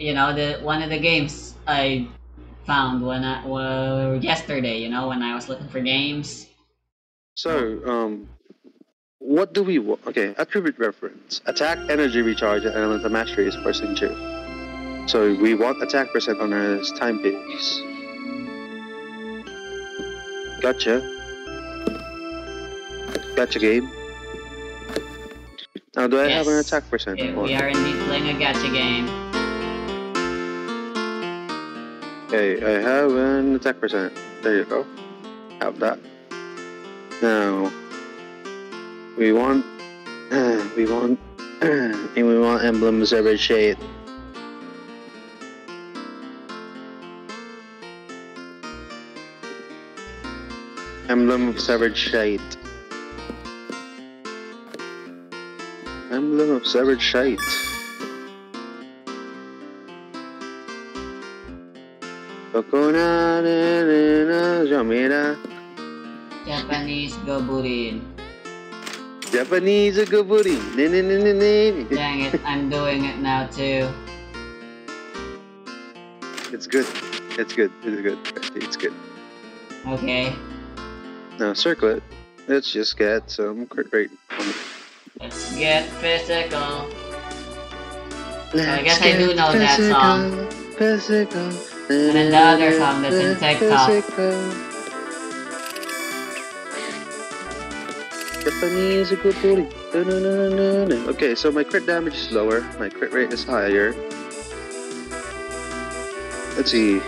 you know, the one of the games I found when I well yesterday. You know, when I was looking for games. So, um, what do we want? Okay, attribute reference. Attack, energy recharge, and elemental mastery is percent two. So we want attack percent on our timepiece. Gotcha. Gotcha, Gabe. Now, do I have an attack percent? Okay, we are indeed playing a gacha game. Okay, I have an attack percent. There you go. Have that. Now, we want, we want, and we want emblems every shade. Emblem of Severed Shade. Emblem of Severed Shade. Japanese Goburin. Japanese ni. Dang it, I'm doing it now too. It's good. It's good. It's good. It's good. Okay, Now circle it. Let's just get some crit rate. let's get physical. I guess I do know that song. Physical. And then the other song that's in TikTok. Japanese. Okay, so my crit damage is lower. My crit rate is higher. Let's see.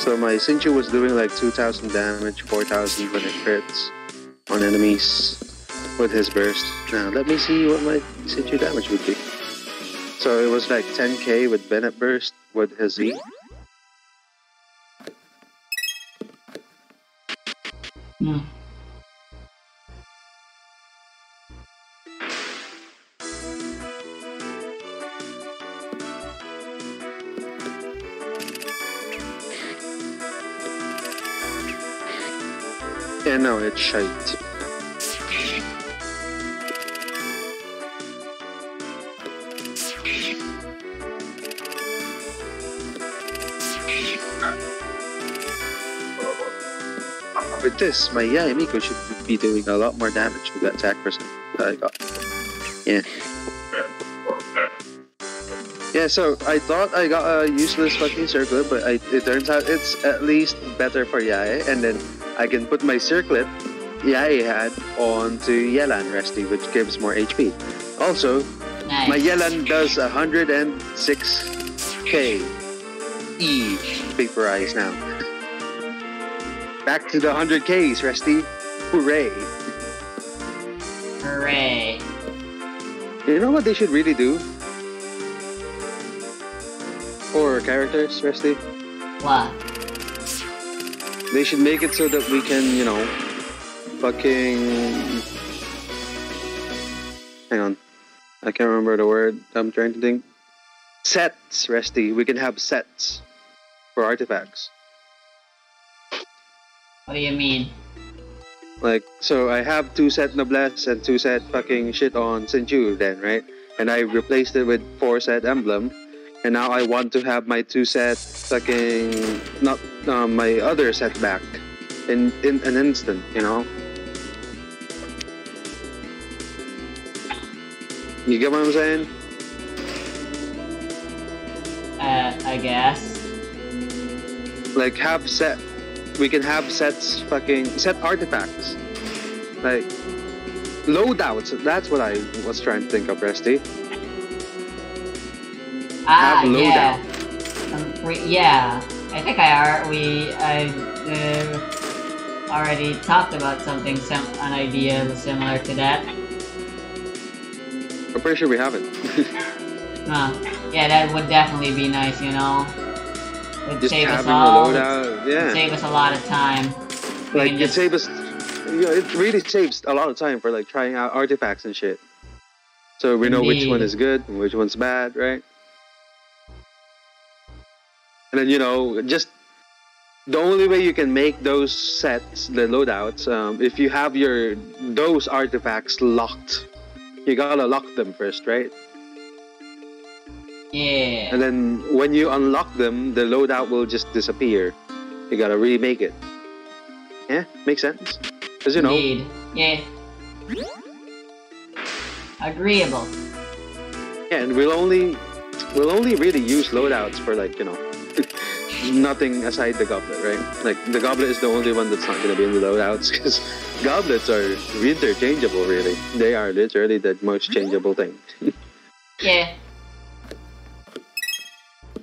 So my Xingqiu was doing like 2000 damage, 4000 when it crits on enemies with his burst. Now let me see what my Xingqiu damage would be. So it was like 10k with Bennett burst with his E. Yeah, no, it's shite. With this, my yeah, Miko should be doing a lot more damage with that attack percent that I got. Yeah. Yeah, so I thought I got a useless fucking circlet, but I, it turns out it's at least better for Yae, and then I can put my circlet Yae had onto Yelan Resty, which gives more HP. Also, Nice. my Yelan does 106k E vaporize now. Back to the 100ks, Resty. Hooray! Hooray. You know what they should really do? For characters, Resty? What? They should make it so that we can, you know, fucking. Hang on. I can't remember the word I'm trying to think. Sets, Resty. We can have sets for artifacts. What do you mean? Like, so I have two set noblesse and two set fucking shit on Xingqiu then, right? And I replaced it with four set emblem. And now I want to have my two set fucking, not um, my other set back in, in an instant, you know? You get what I'm saying? Uh, I guess. Like, have set, we can have sets fucking, set artifacts. Like, loadouts, that's what I was trying to think of, Resty. Ah, Have yeah. Um, we- yeah. I think I are. We I uh, already talked about something, some an idea similar to that. I'm pretty sure we haven't. Huh. Yeah, that would definitely be nice. You know, would Just save us all. yeah. Save us a lot of time. Like it just- saves us. You know, it really saves a lot of time for like trying out artifacts and shit. So we know which one is good and which one's bad, right? And then you know, just the only way you can make those sets, the loadouts, um, if you have your those artifacts locked, you gotta lock them first, right? Yeah. And then when you unlock them, the loadout will just disappear. You gotta remake it. Yeah, makes sense. Cause you know, Indeed. Yeah. Agreeable. yeah, and we'll only we'll only really use loadouts for like you know nothing aside the goblet, right? Like the goblet is the only one that's not gonna be in the loadouts because goblets are interchangeable. Really, they are literally the most changeable thing. Yeah.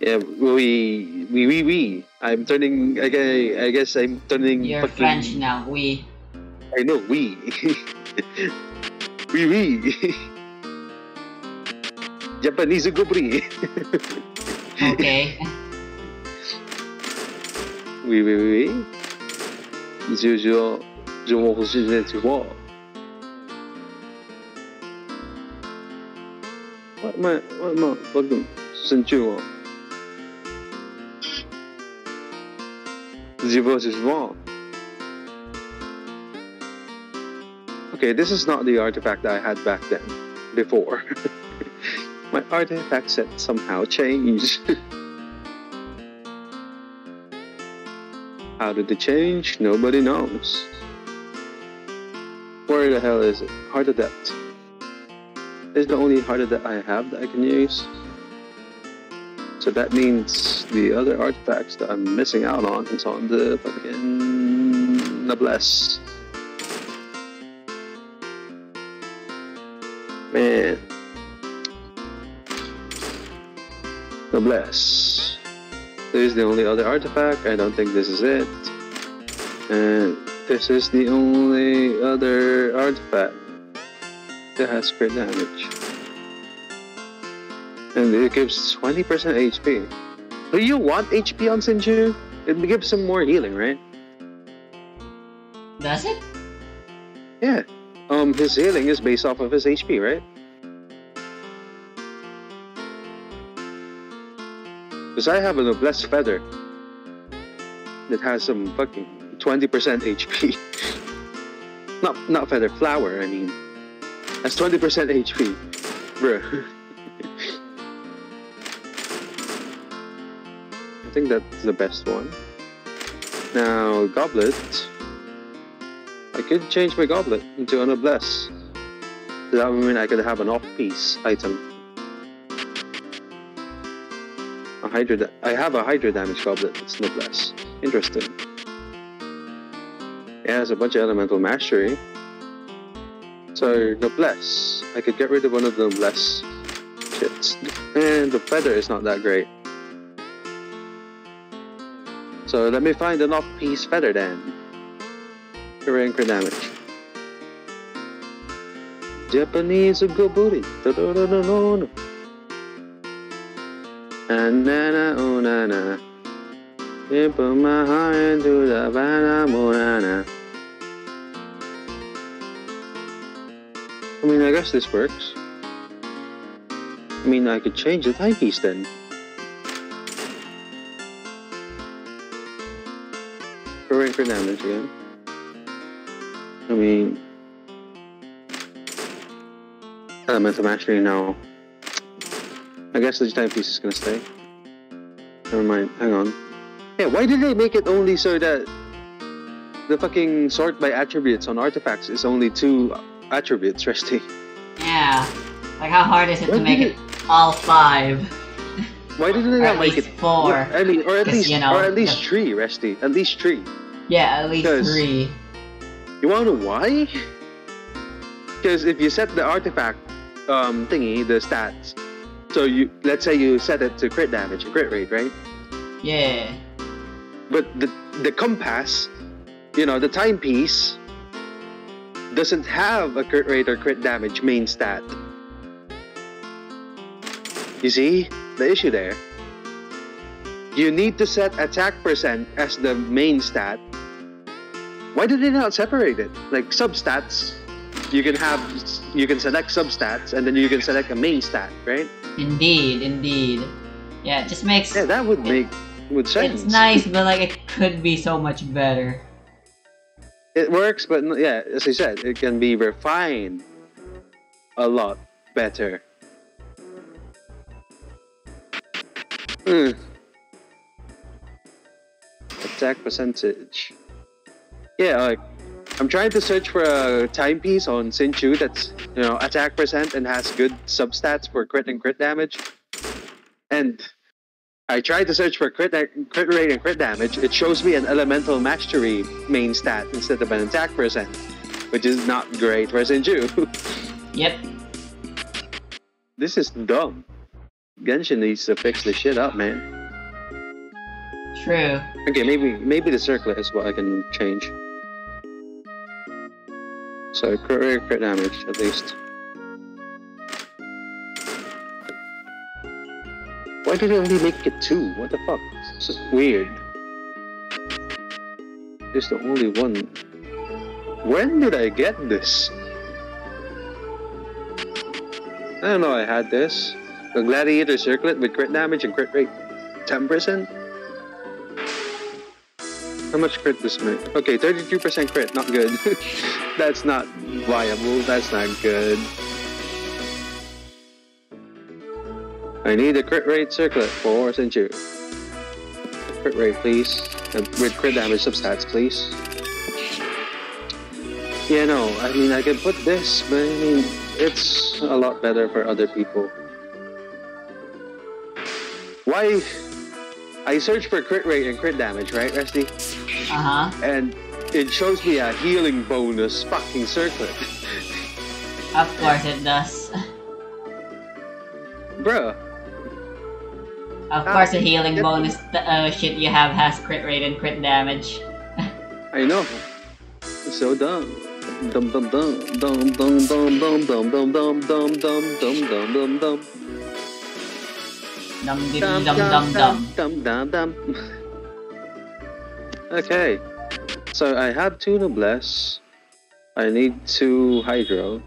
Yeah, we we we we. I'm turning. I guess, I guess I'm turning. You're fucking- French now. We. I know we. we we. Japanese gobri. Okay. oui oui oui. Je je je m'en souviens tu vois. What my what my fucking 生气我。 Vois je vois. Okay, this is not the artifact I had back then, before. My artifact set somehow changed. How did it change? Nobody knows. Where the hell is it? Heart of Depth. It's the only Heart of Depth I have that I can use. So that means the other artifacts that I'm missing out on is on the fucking Noblesse. Man. Noblesse. This is the only other artifact. I don't think this is it. And this is the only other artifact that has crit damage. And it gives 20% HP. Do you want HP on Xingqiu? It gives him more healing, right? Does it? Yeah. Um, his healing is based off of his HP, right? Because I have a noblesse feather that has some fucking 20% HP. not not feather, flower, I mean. That's 20% HP. Bruh. think that's the best one. Now, goblet. I could change my goblet into a noblesse. So that would mean I could have an off-piece item. A hydro. I have a hydro damage goblet. It's noblesse. Interesting. It has a bunch of elemental mastery. So noblesse. I could get rid of one of the noblesse shits. And the feather is not that great. So let me find an off-piece feather then. Rank damage. Japanese go booty. Da-da-da-da-da-da. Na-na-na, oh na-na. You put my heart into the banana. I mean, I guess this works. I mean, I could change the timepiece then. For damage again. I mean, elemental actually, now. I guess the giant timepiece is gonna stay. Never mind. Hang on. Yeah, why did they make it only so that the fucking sort by attributes on artifacts is only two attributes, Resty? Yeah. Like, how hard is it to make it all five? Why did they not make it four. Yeah, I mean, or at least, you know, or at least the- three, Resty. At least three. Yeah, at least three. You wanna know why? Because if you set the artifact um, thingy, the stats, so you let's say you set it to crit damage, crit rate, right? Yeah. But the the compass, you know, the timepiece doesn't have a crit rate or crit damage main stat. You see the issue there? You need to set attack percent as the main stat. Why did they not separate it? Like substats, you can have you can select substats and then you can select a main stat, right? Indeed, indeed. Yeah, it just makes Yeah, that would make would sense. it's nice, but like it could be so much better. It works, but yeah, as I said, it can be refined a lot better. Attack percentage. Yeah, like I'm trying to search for a timepiece on Xingqiu that's you know attack percent and has good substats for crit and crit damage. And I tried to search for crit, crit rate and crit damage. It shows me an elemental mastery main stat instead of an attack percent, which is not great for Xingqiu. Yep. this is dumb. Genshin needs to fix this shit up, man. True. Okay, maybe maybe the circlet is what I can change. So crit crit damage at least. Why did it only make it two? What the fuck? This is weird. It's the only one. When did I get this? I don't know I had this. The gladiator circlet with crit damage and crit rate 10%? How much crit this make? Okay, 32% crit, not good. That's not viable, that's not good. I need a crit rate circlet for Xingqiu. Crit rate, please. Uh, with crit damage substats, please. Yeah, no, I mean, I can put this, but I mean, it's a lot better for other people. Why? I searched for crit rate and crit damage, right, Rusty? Uh huh. And it shows me a healing bonus fucking circlet. Of course it does. Bruh. Of Ah, course, the healing yep. bonus uh, shit you have has crit rate and crit damage. I know. It's so dumb. Dum dum dum dum dum dum dum dum dum dum dum dum dum dum dum dum Dum dum dum dum dum. dum dum. Okay, so I have two noblesse. I need two hydro.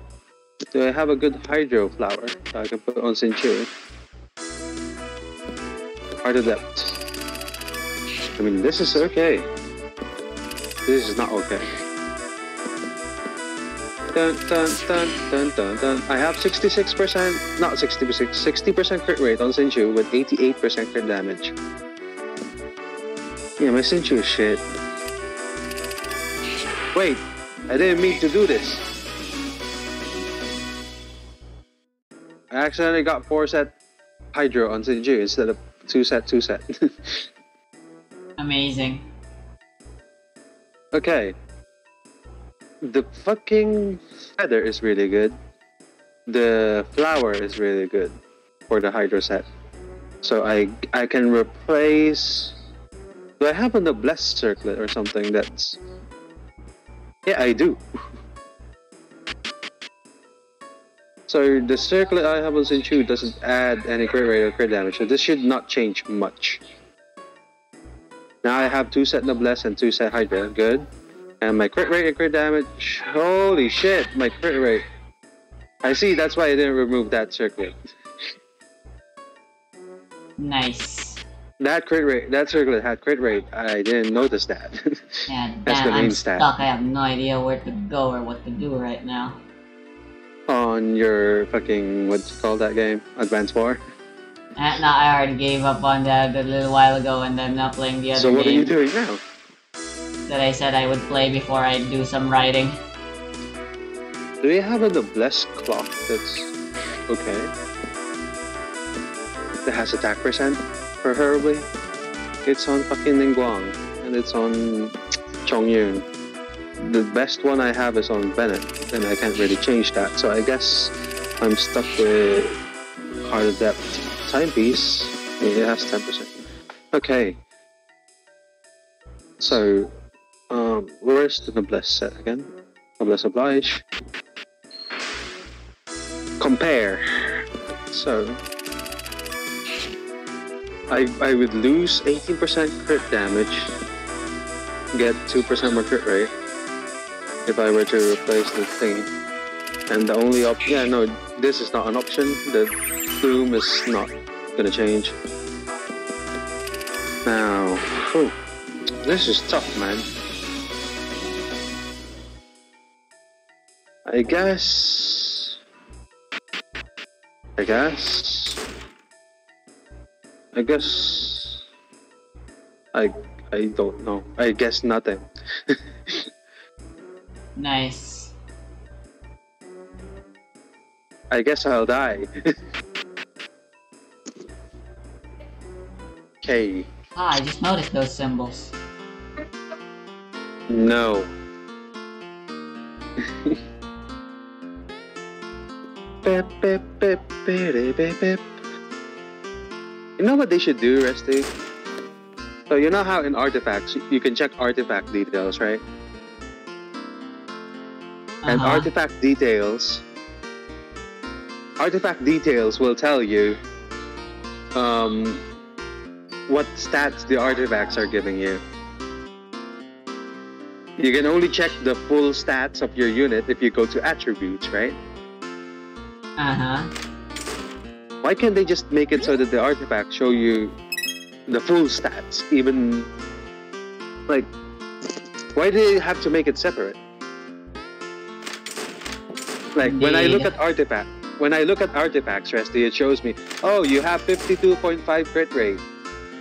Do I have a good hydro flower that I can put on Xingqiu? Heart of Depth. I mean, this is okay. This is not okay. Dun, dun, dun, dun, dun, dun. I have 66%, not 60%, 60% crit rate on Xingqiu with 88% crit damage. Yeah, my Xingqiu is shit. Wait, I didn't mean to do this. I accidentally got 4 set Hydro on Xingqiu instead of 2 set 2 set. Amazing. okay. The fucking feather is really good. The flower is really good for the Hydro set. So I I can replace. Do I have a noblesse circlet or something that's? Yeah, I do. So the circlet I have on Xingqiu doesn't add any crit rate or crit damage, so this should not change much. Now I have two set noblesse and two set hydro, good. And my crit rate and crit damage, holy shit, my crit rate. I see, that's why I didn't remove that circlet. Nice. That crit rate, that circlet had crit rate. I didn't notice that. Yeah, That's the damn, I'm main stat. stuck. I have no idea where to go or what to do right now. On your fucking what's it called that game? Advance War. Uh, no, I already gave up on that a little while ago, and I'm not playing the other So what are game you doing now? That I said I would play before I do some writing. Do you have a noblesse clock that's okay? That has attack percent, preferably. It's on fucking Ningguang and it's on Chongyun. The best one I have is on Bennett, and I can't really change that. So I guess I'm stuck with Heart of Depth timepiece. It has ten percent. Okay. So, um, where's the noblesse set again? Noblesse oblige compare. So I I would lose 18% crit damage, get 2% more crit rate if I were to replace the thing. And the only option, yeah no this is not an option. The plume is not gonna change. Now whew, this is tough man. I guess I guess. I guess. I I don't know. I guess nothing. Nice. I guess I'll die. okay. Ah, I just noticed those symbols. No. You know what they should do, Resty? So you know how in artifacts you can check artifact details, right? And Uh-huh. artifact details artifact details will tell you um, what stats the artifacts are giving you. You can only check the full stats of your unit if you go to attributes, right? Uh-huh. Why can't they just make it so that the artifacts show you the full stats, even like why do they have to make it separate? Like when I look at artifact, when I look at artifacts, Resty, it shows me, oh, you have 52.5 crit rate.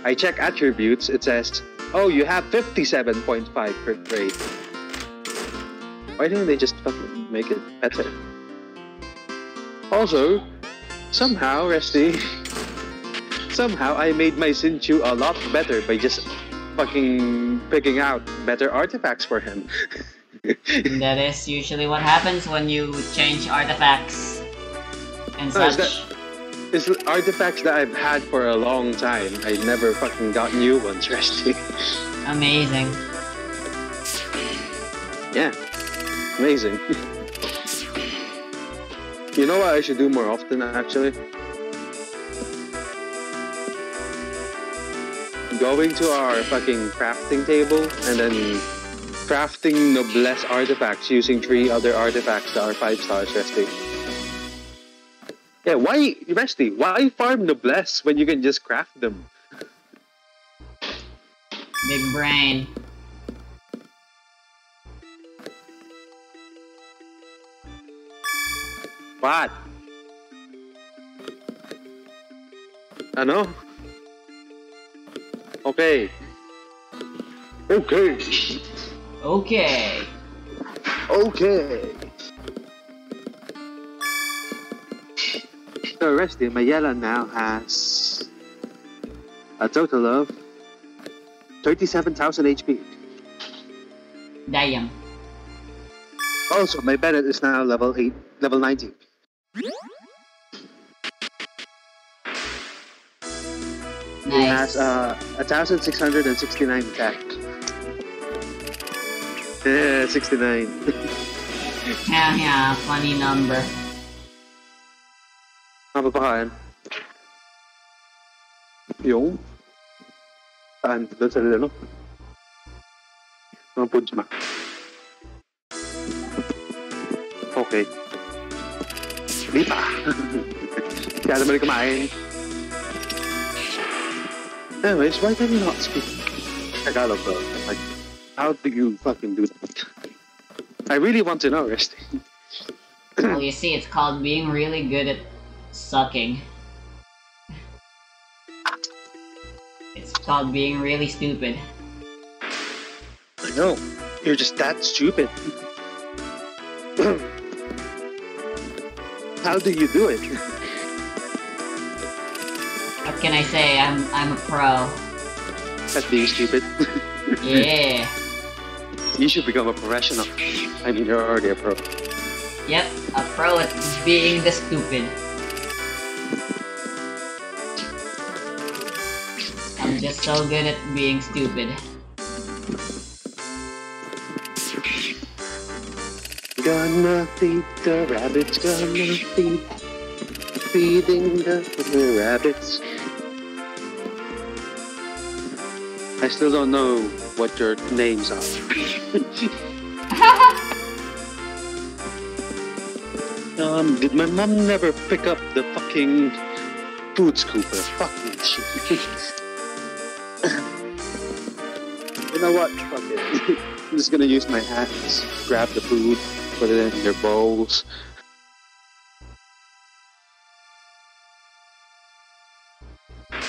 I check attributes, it says, oh, you have 57.5 crit rate. Why didn't they just fucking make it better? Also, somehow, Resty, somehow I made my Xingqiu a lot better by just fucking picking out better artifacts for him. That is usually what happens when you change artifacts and is such. It's artifacts that I've had for a long time. I never fucking got new ones, Resty. Amazing. Yeah. Amazing. you know what I should do more often, actually? Going to our fucking crafting table and then crafting noblesse artifacts using three other artifacts that are five stars, Resty. Yeah, why, Resty, why farm noblesse when you can just craft them? Big brain. What? Ano? Okay. Okay. Okay. Okay. So Resty, Mayela now has a total of 37,000 HP. Damn. Also, my Bennett is now level 8, level 90. He has uh, 1,669 attack. Yeah, 69. Yeah, yeah, funny number. Apa pa kain? Yung? Saan? Doon sa ano? Mga punch ma. Okay. Hindi pa. Kaya naman kumain. Anyways, why can you not speak Tagalog though? Like, how do you fucking do that? I really want to know, Resty. Well, you see, it's called being really good at sucking. It's called being really stupid. I know. You're just that stupid. How do you do it? What can I say? I'm I'm a pro. That's being stupid. Yeah. you should become a professional. I mean, you're already a pro. Yep, a pro at being the stupid. I'm just so good at being stupid. Gonna feed the rabbits, gonna feed, feeding the, the rabbits. I still don't know what your names are. um, did my mom never pick up the fucking food scooper? Fucking shit. you know what? Fuck it. I'm just gonna use my hands, grab the food, put it in their bowls.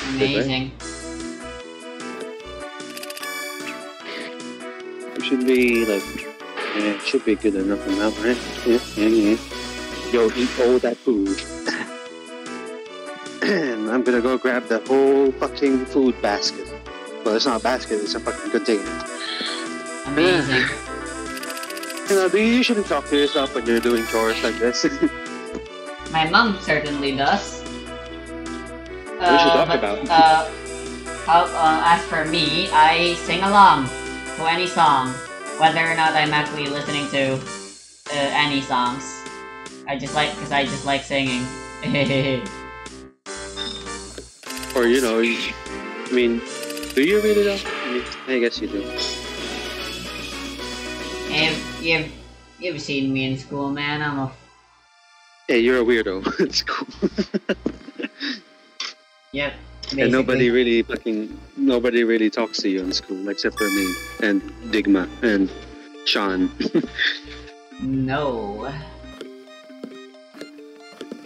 Amazing. It should be like, yeah, it should be good enough amount, right? Yeah, yeah, yeah. Yo, eat all that food. and I'm gonna go grab the whole fucking food basket. Well, it's not a basket, it's a fucking container. Amazing. You know, do you usually talk to yourself when you're doing chores like this? My mom certainly does. What she talk but, about? Uh, how, uh, as for me, I sing along to any song, whether or not I'm actually listening to uh, any songs. I just like, cause I just like singing. or, you know, I mean, do you really though? I I guess you do. You've, you've, seen me in school, man. I'm a Hey, you're a weirdo. it's cool. Yep. and nobody really fucking nobody really talks to you in school except for me and Digma and Sean. No.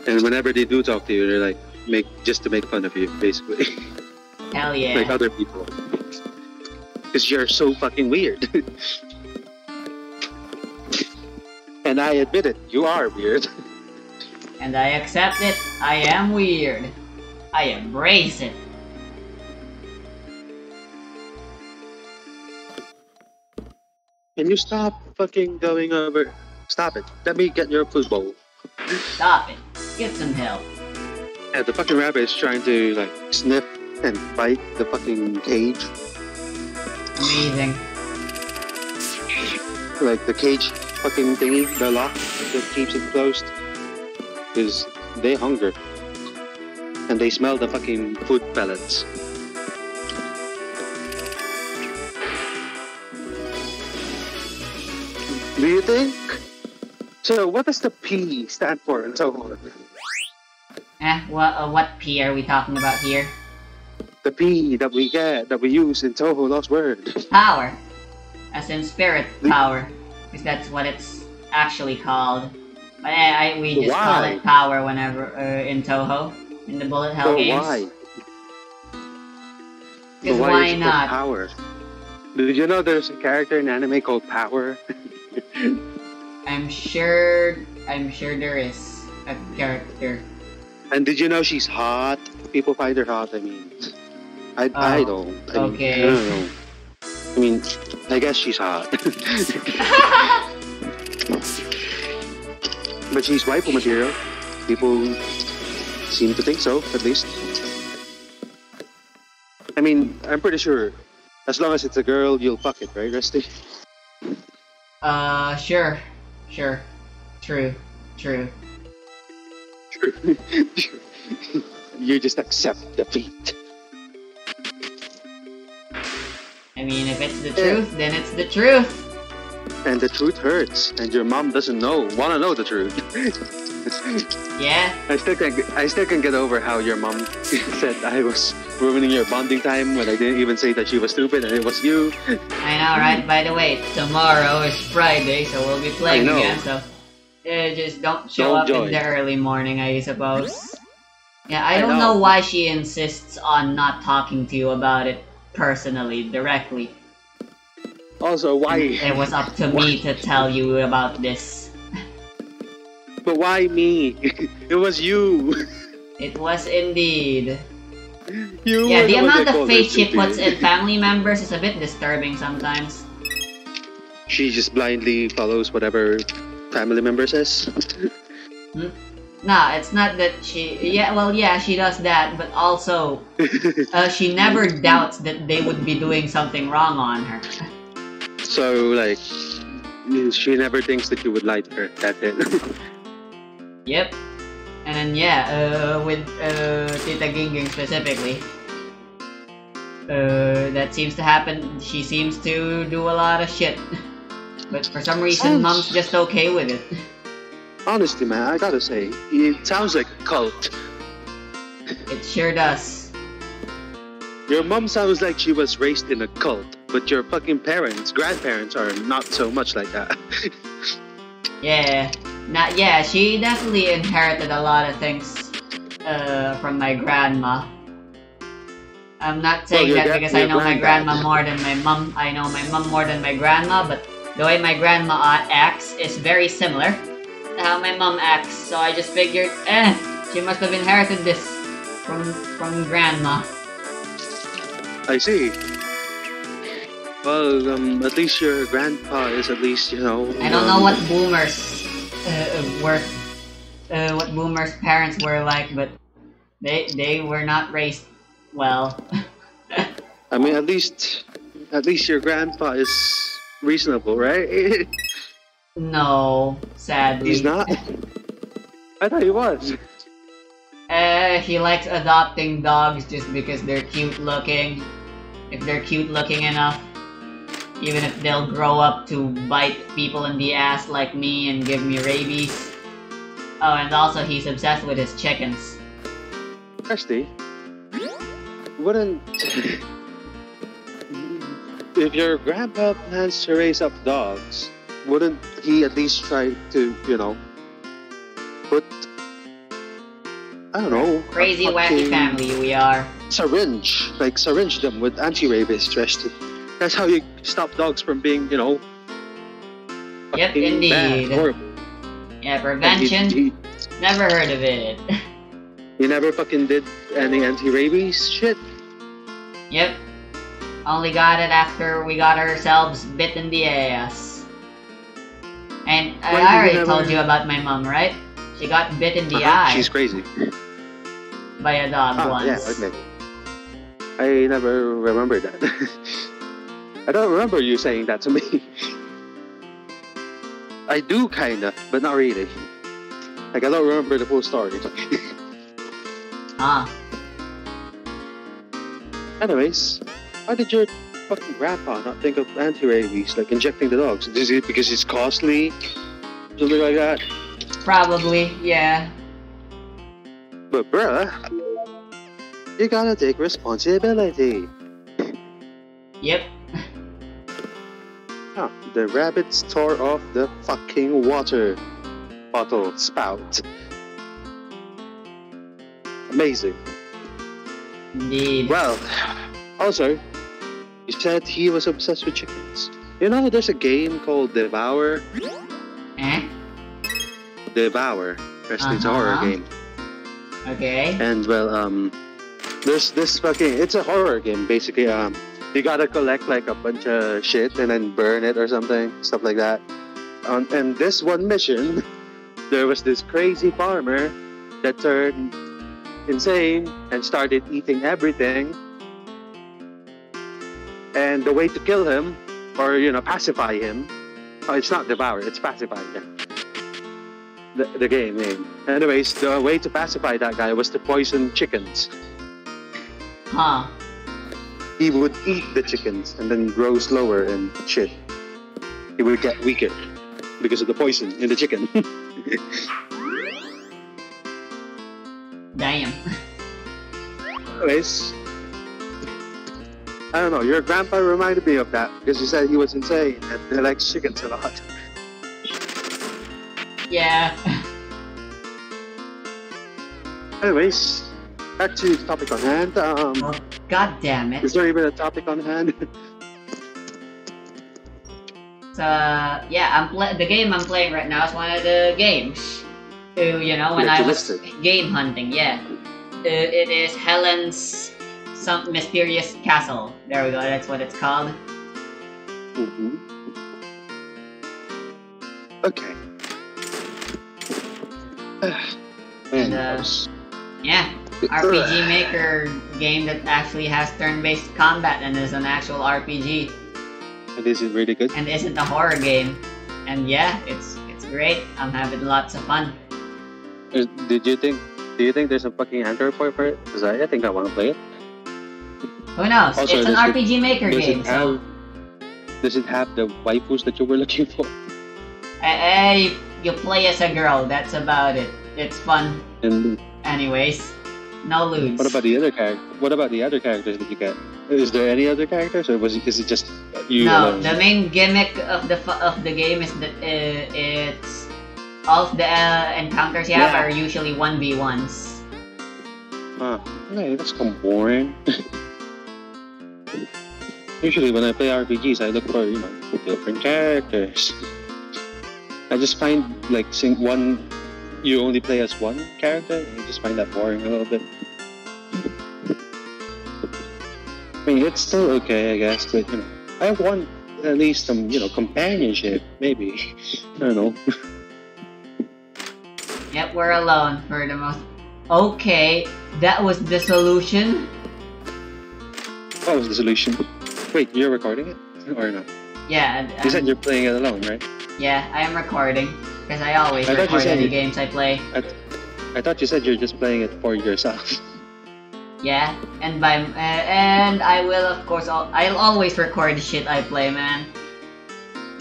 and whenever they do talk to you, they're like make just to make fun of you, basically, Hell yeah. like other people. Because you're so fucking weird. And I admit it, you are weird. And I accept it. I am weird. I embrace it. Can you stop fucking going over? Stop it. Let me get your food bowl. Stop it. Get some help. And the fucking rabbit is trying to like sniff and bite the fucking cage. Amazing. Like the cage fucking thingy, the lock that keeps it closed. Because they hunger. And they smell the fucking food pellets. Do you think? So what does the P stand for and so on? Eh, what, uh, what P are we talking about here? The P that we get, that we use in Touhou Lost Word. Power. As in spirit The- power. Because that's what it's actually called. But eh, I, we just call it power whenever, uh, in Touhou. In the bullet hell But games. why? Because why called not? Power. Did you know there's a character in anime called Power? I'm sure, I'm sure there is a character. And did you know she's hot? People find her hot. I mean, I I Oh, don't. I mean, okay. I don't know. I mean, I guess she's hot, but she's waifu material. People seem to think so, at least. I mean, I'm pretty sure. As long as it's a girl, you'll fuck it, right, Rusty? uh, sure. Sure. True. True. True. You just accept defeat. I mean, if it's the truth, then it's the truth. And the truth hurts, and your mom doesn't know, wanna know the truth. Yeah? I still can I still can get over how your mom said I was ruining your bonding time when I didn't even say that she was stupid and it was you. I know, right? By the way, tomorrow is Friday, so we'll be playing again, so... Uh, just don't show Don't up in the early morning, I suppose. Yeah, I I don't know. know why she insists on not talking to you about it personally, directly. Also, why? It was up to me to tell you about this. But why me? it was you. It was indeed. You. Yeah, the amount of faith she puts in family members is a bit disturbing sometimes. She just blindly follows whatever family member says. Hmm? Nah, it's not that she. Yeah, well, yeah, she does that, but also, uh, she never doubts that they would be doing something wrong on her. so like, she never thinks that you would lie to her. That's it. Yep. And then, yeah, uh, with uh, Tita Gingging specifically, uh, that seems to happen. She seems to do a lot of shit. But for some reason, Sounds- mom's just okay with it. Honestly, man, I gotta say, it sounds like a cult. It sure does. Your mom sounds like she was raised in a cult, but your fucking parents, grandparents, are not so much like that. Yeah. Not yeah, she definitely inherited a lot of things uh, from my grandma. I'm not saying your that gra- because I know my grandma more than my mom. I know my mom more than my grandma, but the way my grandma uh, acts is very similar how my mom acts. So I just figured, eh, she must have inherited this from from grandma. I see. Well, um, at least your grandpa is at least, you know. I don't um, know what boomers uh, were, uh, what boomers' parents were like, but they they were not raised well. I mean, at least, at least your grandpa is reasonable, right? no, sadly. He's not. I thought he was. Uh, he likes adopting dogs just because they're cute looking. If they're cute looking enough. Even if they'll grow up to bite people in the ass like me and give me rabies. Oh, and also he's obsessed with his chickens. Actually, wouldn't if your grandpa plans to raise up dogs, wouldn't he at least try to, you know, put I don't know, Crazy wacky family we are. syringe, like syringe them with anti-rabies, just that's how you stop dogs from being, you know, Yep, indeed. bad, horrible. Yeah, prevention. He, he, Never heard of it. you never fucking did any anti-rabies shit. yep. Only got it after we got ourselves bit in the ass. And I Why already told you about my mom, right? She got bit in the Uh-huh, eye She's crazy. by a dog Oh, once. yeah, admit. I never remember that. I don't remember you saying that to me. I do kinda, but not really. Like I don't remember the whole story. Ah, Anyways, how did your fucking grandpa not think of anti-rabies, like injecting the dogs? Is it because it's costly? Something like that? probably, yeah. But bruh, you gotta take responsibility. Yep. Ah, the rabbits tore off the fucking water bottle spout. Amazing. Indeed. Well, also, you said he was obsessed with chickens. You know, there's a game called Devour. Eh? Devour. It's a horror Uh-huh. game. Okay. And well, um, there's this fucking. It's a horror game basically. Um, you gotta collect like a bunch of shit and then burn it or something, stuff like that. Um, and this one mission, there was this crazy farmer that turned insane and started eating everything. And the way to kill him, or you know, pacify him, oh, it's not devour, it's pacify him. The, the game name. Anyways, the way to pacify that guy was to poison chickens. Huh. He would eat the chickens and then grow slower and shit. He would get weaker because of the poison in the chicken. Damn. Anyways, I don't know. Your grandpa reminded me of that because he said he was insane and he likes chickens a lot. Yeah. Anyways, back to the topic on hand. Um, Well, God damn it. is there even a topic on hand? So yeah, I'm pla- the game I'm playing right now is one of the games. Uh, you know, when Yeah, I was listed. game hunting, yeah. Uh, it is Helen's some mysterious castle. There we go. That's what it's called. hmm Okay. And, uh, Yeah, RPG Maker game that actually has turn-based combat and is an actual RPG And is it really good? and isn't a horror game. And yeah, it's it's great. I'm having lots of fun. Did you think? Do you think there's a fucking Android port for it? Because I, I think I want to play it. Who knows? Also, it's an does it- RPG Maker Does game, it so have? Does it have the waifus that you were looking for? Hey, you play as a girl. That's about it. It's fun, And anyways. No lewds. what about the other character? What about the other characters that you get? Is there any other characters, or was it, is it just you No, alone? the main gimmick of the of the game is that uh, it's all the uh, encounters you have are usually one v ones. Huh. Okay, that's kind of boring. Usually, when I play RPGs, I look for you know different characters. I just find like sing one, you only play as one character. I just find that boring a little bit. I mean, it's still okay, I guess, but you know, I want at least some you know companionship, maybe. I don't know. Yep, we're alone for the most. Okay, that was the solution. That was the solution? Wait, you're recording it or not? Yeah, You said you're playing it alone, right? yeah, I am recording because I always I record any you- games I play. I thought you said you're just playing it for yourself. Yeah, and by uh, and I will of course I'll, I'll always record the shit I play, man.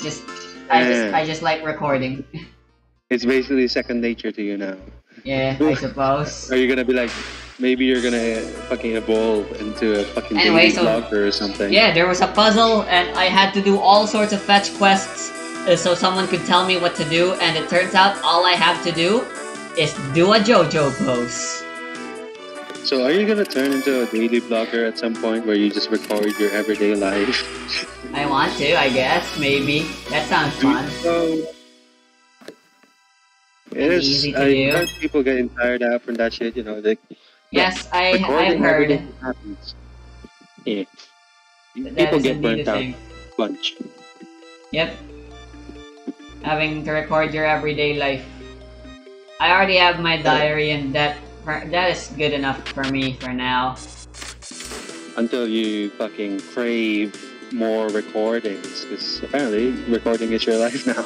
Just I just I just like recording. It's basically second nature to you now. Yeah, I suppose. Are you gonna be like, maybe you're gonna fucking evolve into a fucking Anyway, daily so- blogger or something? Yeah, there was a puzzle, and I had to do all sorts of fetch quests uh, so someone could tell me what to do, and it turns out all I have to do is do a JoJo pose. So are you gonna turn into a daily blogger at some point where you just record your everyday life? I want to, I guess, maybe. That sounds fun. So It's easy to I do. heard people getting tired out from that shit. You know, like Yes, I, I've heard. happens. Yeah. That People get burnt out bunch. Yep. Having to record your everyday life. I already have my diary, and that that is good enough for me for now. until you fucking crave more recordings because apparently recording is your life now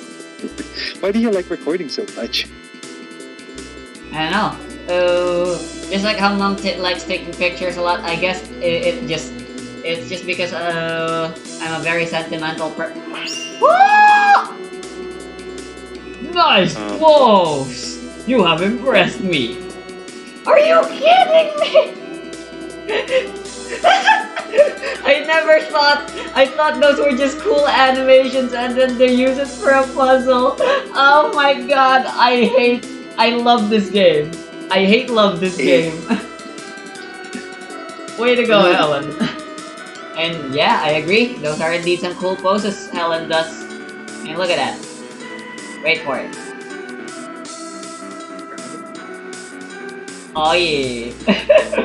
why do you like recording so much I don't know. Uh, just like how mom t- likes taking pictures a lot, I guess it, it just it's just because uh I'm a very sentimental per. Whoa! Nice clothes. You have impressed me. Are you kidding me? I never thought I thought those were just cool animations and then they use it for a puzzle. Oh my god, I hate I love this game. I hate love this game. Way to go, Helen. And yeah, I agree. Those are indeed some cool poses Helen does. And look at that. Wait for it. Oh yeah.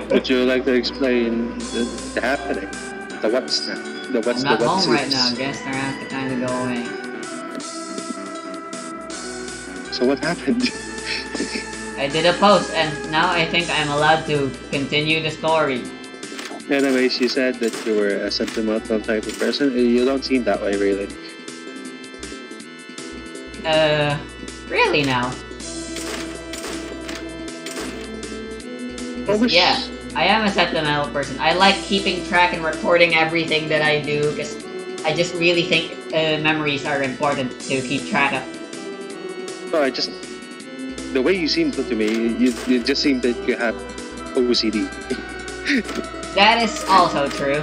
would you like to explain the, the happening the what's now the what's I'm not the what's home right now. Guess they're gonna have to kind of go away. so what happened I did a post, and now I think I'm allowed to continue the story. anyways you said that you were a sentimental type of person you don't seem that way really Uh, really now? I Yeah, I am a sentimental person. I like keeping track and recording everything that I do because I just really think uh, memories are important to keep track of. no i just the way you seem to me you, you just seem that you have ocd That is also true.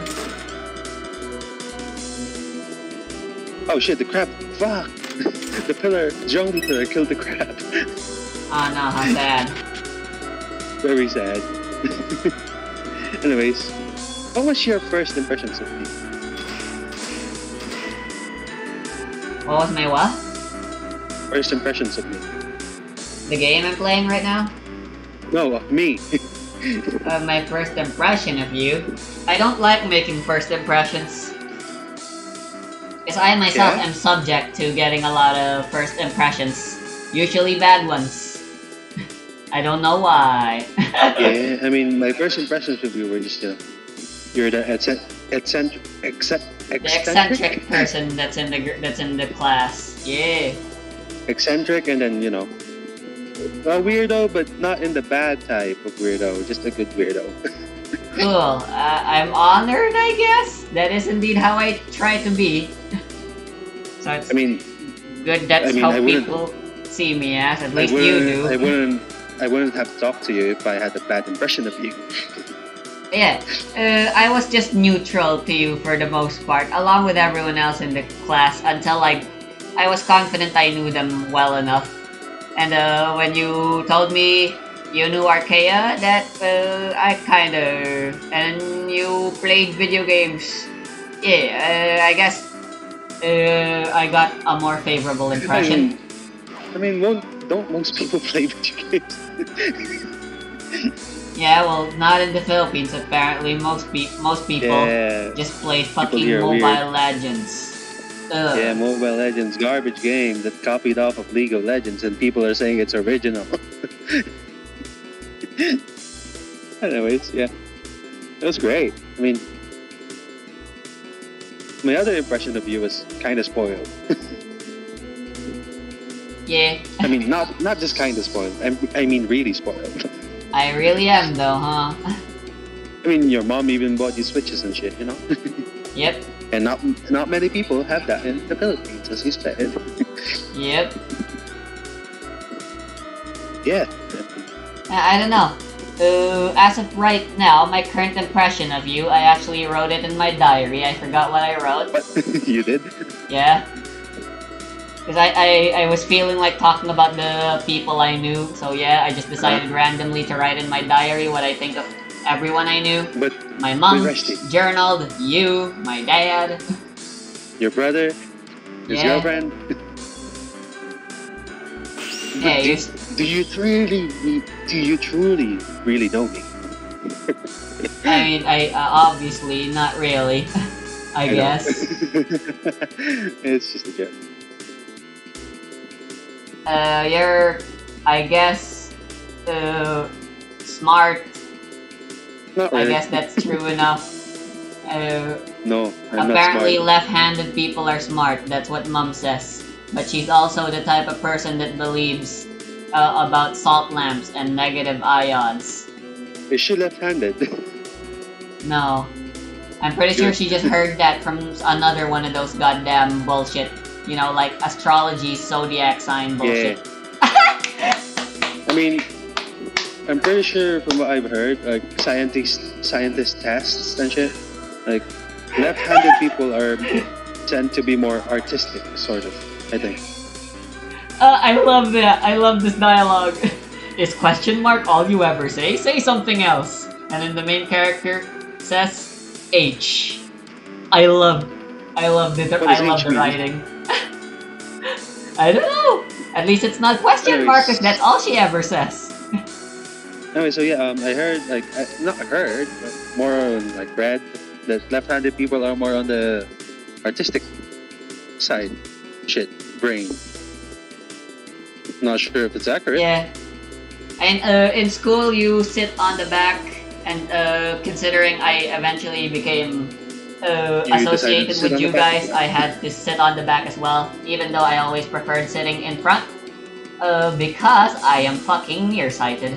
oh shit the crab fuck the pillar jungle pillar killed the crab Oh no, how sad. Very sad. Anyways, what was your first impressions of me? What was my what? First impressions of me? The game I'm playing right now? No, of me. Uh, my first impression of you. I don't like making first impressions. Because I myself Yeah? am subject to getting a lot of first impressions. Usually bad ones. I don't know why. yeah, I mean, my first impressions of you were just, know, you're the eccentric, eccentric, eccentric, the eccentric person that's in the gr- that's in the class. Yeah. eccentric, and then you know, a weirdo, but not in the bad type of weirdo, just a good weirdo. Cool. Uh, I'm honored, I guess. That is indeed how I try to be. so it's I mean, good that's I mean, how I people see me as. At least you do. I wouldn't, I wouldn't have talked to you if I had a bad impression of you. Yeah, uh, I was just neutral to you for the most part, along with everyone else in the class until like I was confident I knew them well enough. And uh, when you told me you knew Arcaea, that uh, I kind of and you played video games. yeah, uh, I guess uh, I got a more favorable impression. I mean, won't, don't most people play video games? Yeah, well, not in the Philippines. Apparently, most pe- most people yeah. just play fucking Mobile Legends. Ugh. Yeah, Mobile Legends garbage game that copied off of League of Legends, and people are saying it's original. Anyways, yeah, it was great. I mean, my other impression of you was kind of spoiled. Yeah, I mean, not not just kind of spoiled. I, I mean, really spoiled. I really am though, huh? I mean, your mom even bought you switches and shit, you know. yep, and not not many people have that in the Philippines, as you said. yep. yeah. I, I don't know. Uh, as of right now, my current impression of you, I actually wrote it in my diary. I forgot what I wrote. But you did. Yeah. Because I, I, I was feeling like talking about the people I knew, so yeah, I just decided randomly to write in my diary what I think of everyone I knew. But My mom Gerald, you, my dad. your brother, his Yeah. girlfriend. Yeah, do, you, do you truly, do you truly, really know me? I mean, I uh, obviously not really. I know. guess. it's just a joke. Uh, you're, I guess, uh, smart. Not I really. guess that's true enough. Uh, No, I'm apparently, left-handed people are smart. That's what Mom says. But she's also the type of person that believes uh, about salt lamps and negative ions. Is she left-handed? No. I'm pretty sure she just heard that from another one of those goddamn bullshit. You know, like astrology, zodiac sign bullshit. Yeah. I mean, I'm pretty sure from what I've heard, like scientists, scientist tests and shit, like left-handed people are tend to be more artistic, sort of. I think. Uh, I love that. I love this dialogue. Is question mark all you ever say? Say something else. And then the main character says H. I love, I love the, I love H the mean? writing. I don't know. At least it's not question mark. mark, 'cause that's all she ever says. Anyway, so yeah, um, I heard like I, not heard, but more on like read that left-handed people are more on the artistic side. Shit, brain. Not sure if it's accurate. Yeah. And uh, in school, you sit on the back, and uh, considering I eventually became uh, You decided to associated with you guys, I had to sit on the back as well, even though I always preferred sitting in front, uh, because I am fucking nearsighted.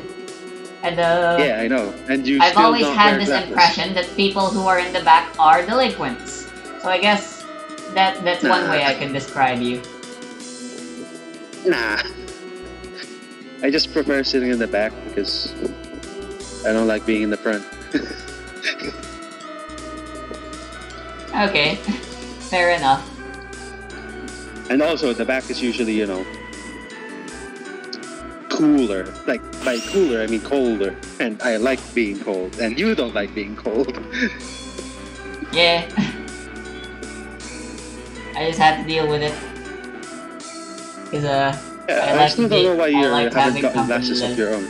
And uh, Yeah, I know. And you I've always had this glasses. impression that people who are in the back are delinquents. So I guess that that's one way I can describe you. Nah. I just prefer sitting in the back because I don't like being in the front. Okay, fair enough. And also, the back is usually, you know, cooler. Like, by cooler, I mean colder. And I like being cold. And you don't like being cold. Yeah. I just had to deal with it. Cause uh, Yeah, I I, like still don't know why you like haven't having gotten glasses of your own.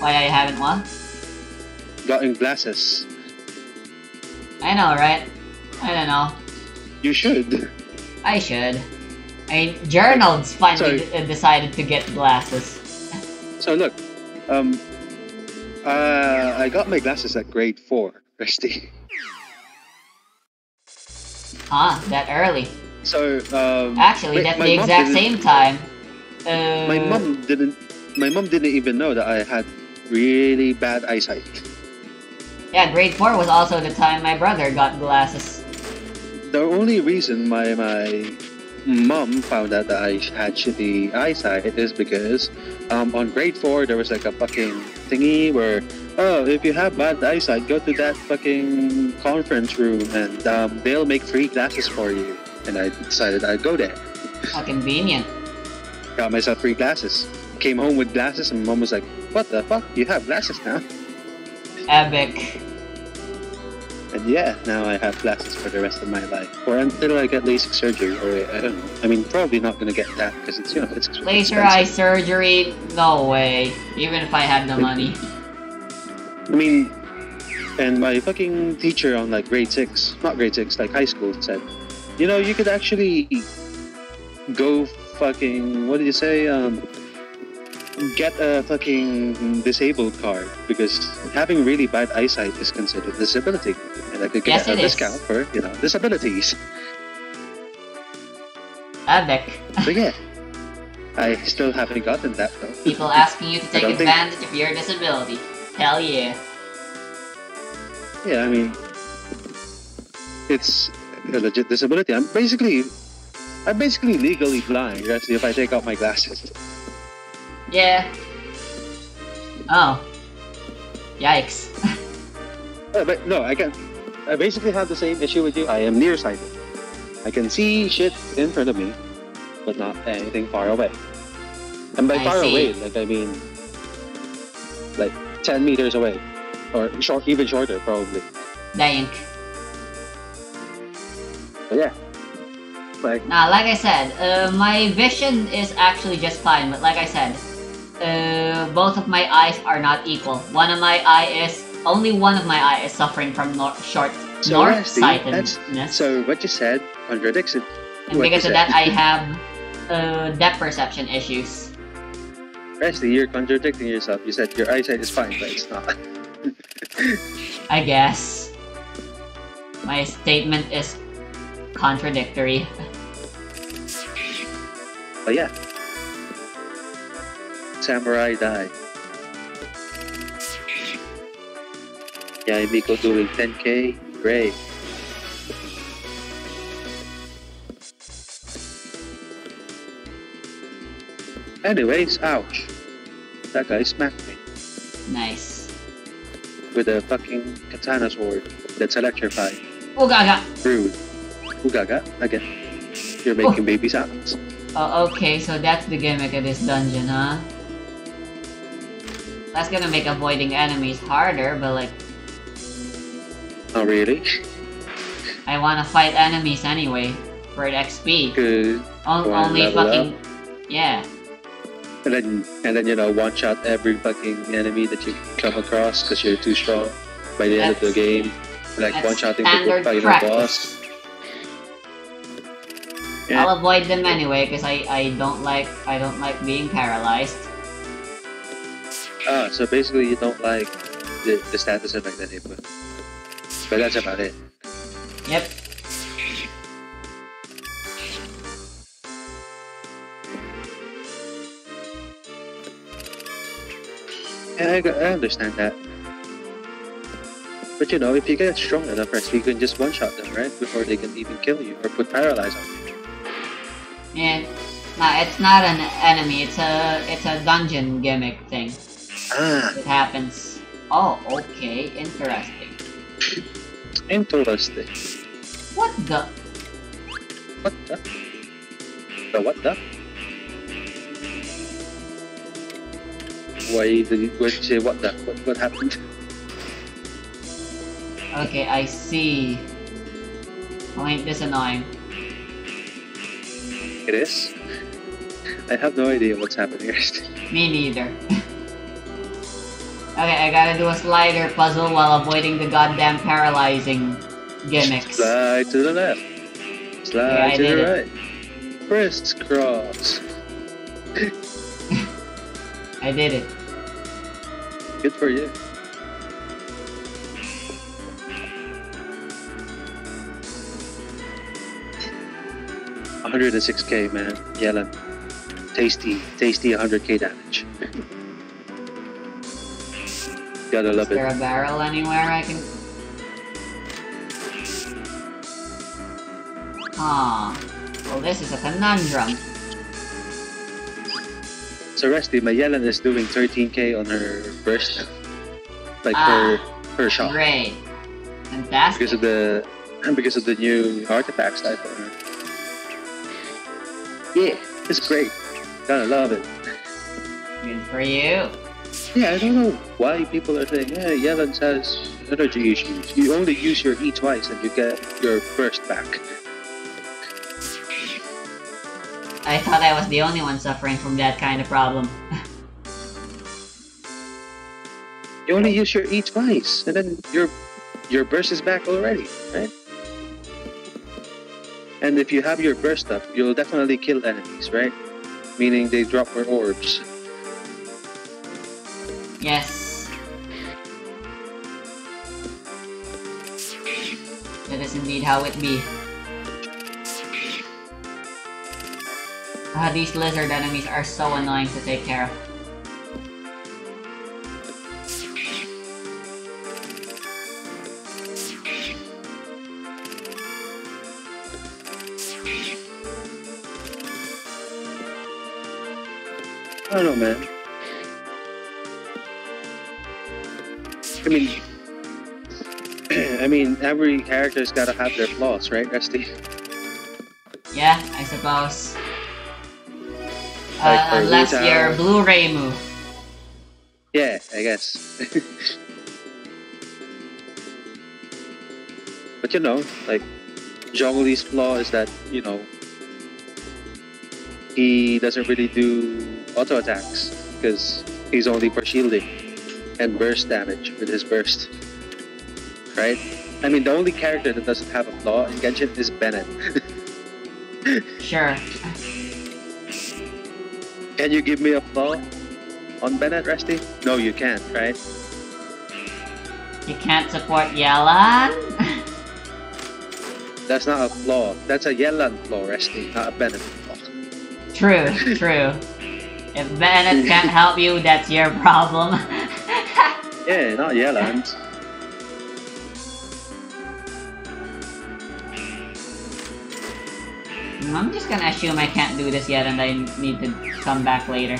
why I haven't what? Gotten glasses. I know, right? I don't know. You should. I should. I mean, Journals finally d- decided to get glasses. So look, um, uh, I got my glasses at grade four, Rusty. Huh? That early? So um, Actually, that's the exact same time. Uh, My mom didn't. My mom didn't even know that I had really bad eyesight. Yeah, grade four was also the time my brother got glasses. The only reason my my mom found out that I had shitty eyesight. Is because um, on grade four there was like a fucking thingy where oh if you have bad eyesight go to that fucking conference room and um, they'll make free glasses for you. And I decided I'd go there. How convenient. got myself free glasses. Came home with glasses and mom was like what the fuck? You have glasses now? Epic. Yeah, now I have glasses for the rest of my life, or until I get LASIK surgery, or I don't know. I mean, probably not gonna get that because it's you know it's Laser expensive. eye surgery? No way. Even if I had the money. I mean, and my fucking teacher on like grade six, not grade six, like high school said, you know, you could actually go fucking, what did you say? Um, get a fucking disabled card because having really bad eyesight is considered disability. And I could get Yes, a it is. discount for, you know, disabilities. Adek. But yeah, I still haven't gotten that though. People asking you to take don't think- advantage of your disability. Hell yeah. Yeah, I mean, it's a legit disability. I'm basically, I'm basically legally blind. Actually, if I take out my glasses. Yeah. Oh. Yikes. Uh, but no, I can. I basically have the same issue with you. I am nearsighted. I can see shit in front of me, but not anything far away. And by I far see. away, like I mean, like ten meters away, or short, even shorter, probably. Dank. But yeah, like Nah, like I said, uh, my vision is actually just fine, but like I said, uh, both of my eyes are not equal. One of my eye is, only one of my eye is suffering from nor- short So, Rusty, north-sightedness. so what you said contradicts it. and because of that, I have uh, depth perception issues. Rusty, you're contradicting yourself. You said your eyesight is fine, but it's not. I guess. My statement is contradictory. But yeah. Samurai die. Yeah, Miko doing 10k. Great. Anyways, ouch. That guy smacked me Nice. with a fucking katana sword that's electrified. Oh, gaga! Rude. Ugaga, again. You're making oh. baby sounds. Oh, okay, so that's the gimmick of this dungeon, huh? That's gonna make avoiding enemies harder, but like, Oh, really? I wanna fight enemies anyway, for the XP. Good. On- only fucking... Yeah. And then, and then you know, one shot every fucking enemy that you come across because you're too strong by the end of the game. Like one shotting the final boss. Yeah. I'll avoid them anyway, because I, I don't like I don't like being paralyzed. Ah, so basically you don't like the, the status effect that they put. But that's about it. Yep. Yeah, I, I understand that. But you know, if you get strong enough, right, you can just one shot them, right? Before they can even kill you or put paralyze on you. Yeah. Nah, it's not an enemy, it's a it's a dungeon gimmick thing. Ah, It happens. Oh, okay, interesting. Interesting. What the? What the? The what the? Why did you, why did you say what the? What, what happened? Okay, I see. Oh, ain't this annoying? It is? I have no idea what's happening. Me neither. okay, I gotta do a slider puzzle while avoiding the goddamn paralyzing gimmicks. Slide to the left. Slide Yeah, to the it. right. Crisscross. I did it. Good for you. Hundred and six K man. Yelan. Tasty, tasty 100k damage. Gotta Is love there it. a barrel anywhere I can... Ah, well this is a conundrum. So Rusty, my Yelan is doing 13k on her burst. Like Ah, per per shot. Great. Fantastic. Because of the because of the new artifacts on her. Yeah, it's great. Gotta love it. Good for you. Yeah, I don't know why people are saying, yeah, Yelan has energy issues. You only use your E twice and you get your burst back. I thought I was the only one suffering from that kind of problem. You only use your E twice, and then your your burst is back already, right? And if you have your burst up, you'll definitely kill enemies, right? Meaning they drop more orbs. Yes. That is indeed how it be. Ah, these lizard enemies are so annoying to take care of. I don't know, man. I mean, I mean, every character's gotta have their flaws, right, Rusty? Yeah, I suppose. Like Uh, unless you're Blu-ray move. Yeah, I guess. but you know, like, Zhongli's flaw is that, you know, he doesn't really do auto attacks because he's only for shielding and burst damage with his burst. Right? I mean, the only character that doesn't have a flaw in Genshin is Bennett. Sure. Can you give me a flaw on Bennett, Rusty? No, you can't, right? You can't support Yelan? That's not a flaw. That's a Yelan flaw, Rusty, not a Bennett flaw. true, true. If Bennett can't help you, that's your problem. Yeah, not Yelan's. I'm just gonna assume I can't do this yet and I need to come back later.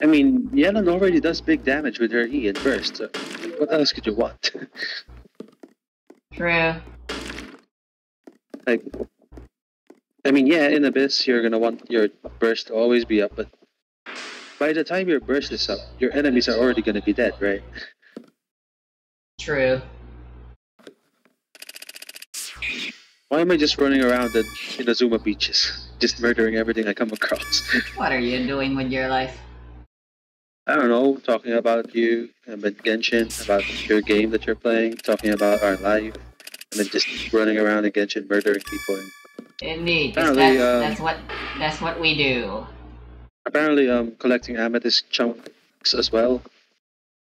I mean, Yelan already does big damage with her E at first, So what else could you want? True. like, I mean, yeah, in Abyss, you're gonna want your burst to always be up, but by the time your burst is up, your enemies are already gonna be dead, right? True. Why am I just running around in the Inazuma beaches, just murdering everything I come across? What are you doing with your life? I don't know, talking about you, about Genshin, about your game that you're playing, talking about our life, and then just running around in Genshin murdering people. And Indeed, that's, um, that's what that's what we do. apparently, um, collecting amethyst chunks as well.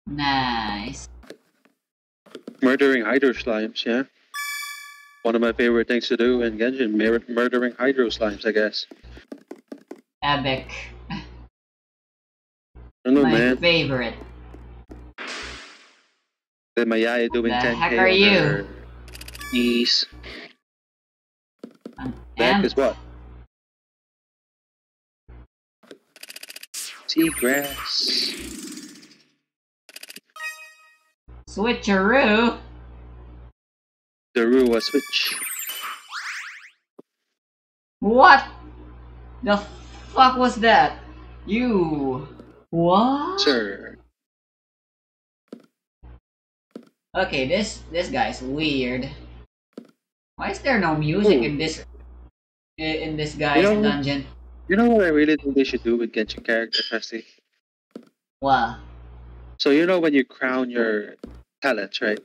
Nice. Murdering hydro slimes, yeah. One of my favorite things to do in Genshin, mur- murdering hydro slimes, I guess. Epic. I don't know, My man. favorite. Then my Yaya doing The 10k heck are you? her That and is what? Seagrass. switcheroo. Darua switch. What? The fuck was that? You. What? Sir. Okay, this this guy's weird. Why is there no music in this in this guy's know- dungeon? You know what I really think they should do with Genshin characters, Rusty? Wow. So you know when you crown your talents, right?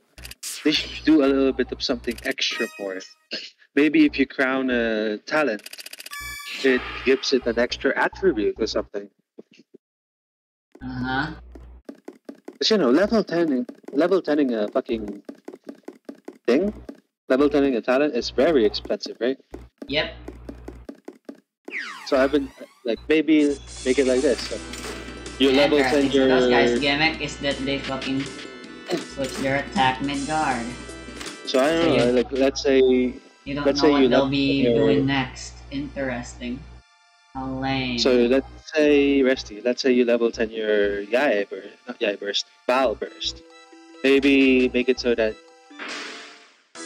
They should do a little bit of something extra for it. Like, maybe if you crown a talent, it gives it an extra attribute or something. Uh huh. Cause you know, level ten, level tening a fucking thing, level tening a talent is very expensive, right? Yep. So I've been like maybe make it like this. So you level ten your those guys' gimmick is that they fucking switch their attack mid guard. so I don't so know you- like let's say You don't Let's know say what they'll be your- doing next. Interesting. How lame. so let's say Rusty, let's say you level ten your Yai burst, not Yai burst, Val burst. Maybe make it so that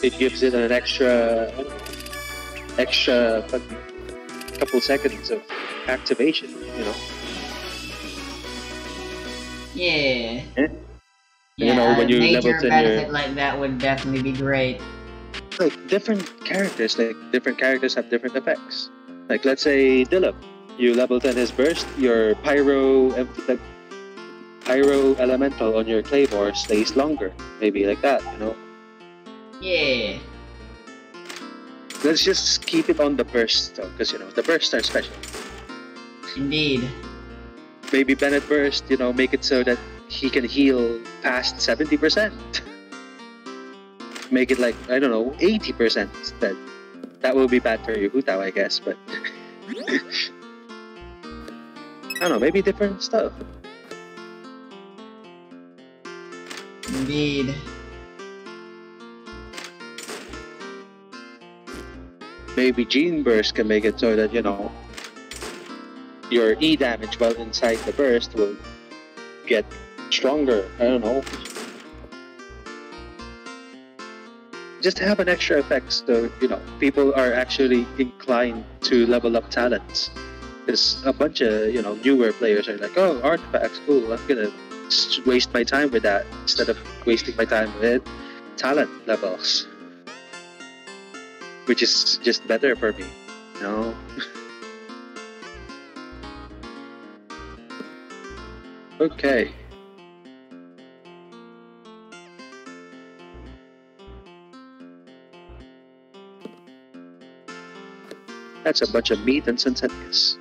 it gives it an extra, extra couple seconds of activation. You know. Yeah. Yeah, You know, when you major level 10 your- benefit like that would definitely be great. like different characters, like different characters have different effects. Like let's say Diluc, you level 10 his burst, your pyro like, pyro elemental on your claymore stays longer. Maybe like that, you know. Yeah. Let's just keep it on the burst though, because you know the bursts are special. Indeed. Maybe Bennett burst, you know, make it so that he can heal past 70%. Make it like I don't know, 80% instead. That will be bad for you, Hu Tao, I guess, but I don't know, maybe different stuff. Indeed. Maybe Jean Burst can make it so that, you know, your E damage while inside the burst will get stronger. I don't know. Just have an extra effect so, you know, people are actually inclined to level up talents. Because a bunch of, you know, newer players are like, oh, artifacts, cool, I'm gonna waste my time with that instead of wasting my time with talent levels. Which is just better for me, you know? okay. That's a bunch of meat and centennials.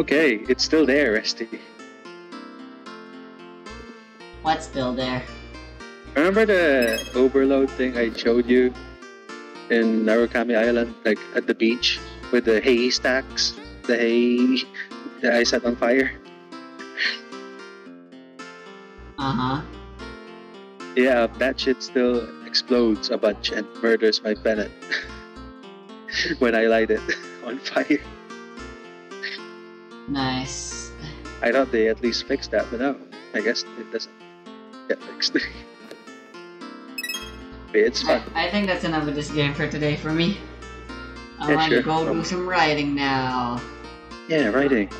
Okay, it's still there, Rusty. What's still there? Remember the overload thing I showed you in Narukami Island, like at the beach with the hay stacks, the hay that I set on fire? Uh huh. Yeah, that shit still explodes a bunch and murders my Bennett when I light it on fire. Nice. I thought they at least fixed that, but no, I guess it doesn't get fixed. It's I, fun. I think that's enough of this game for today for me. I Yeah, want sure. to go do Um, some writing now. Yeah, writing.